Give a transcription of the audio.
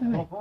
老婆